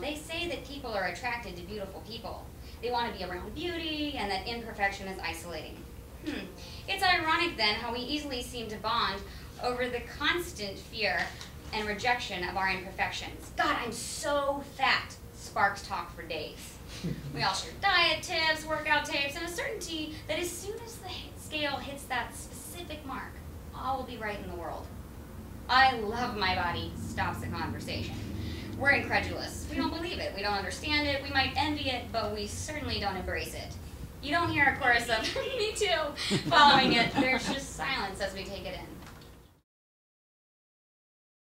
they say that people are attracted to beautiful people. They want to be around beauty, and that imperfection is isolating. Hmm. It's ironic then how we easily seem to bond over the constant fear and rejection of our imperfections. God, I'm so fat. Sparks talk for days. We all share diet tips, workout tips, and a certainty that as soon as the scale hits that specific mark, all will be right in the world. I love my body stops the conversation. We're incredulous. We don't believe it. We don't understand it. We might envy it, but we certainly don't embrace it. You don't hear a chorus of, me too, following it. There's just silence as we take it in.